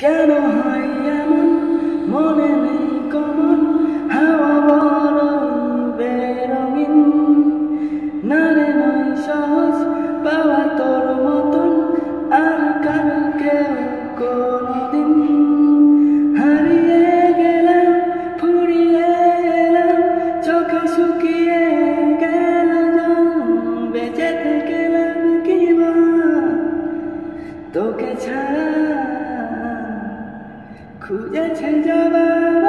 কেন হয় এমন? মনে নেই কমন, হাওয়া বড় বেরঙিন। না রে নয় সহজ পাওয়া তোর মতন, আর কালকে কোনদিন। হারিয়ে গেলাম, ফুরিয়ে এলাম চোখে শুকিয়ে গেল বেঁচে গেলাম কিবা তোকে ছাড়া 그대 찾아봐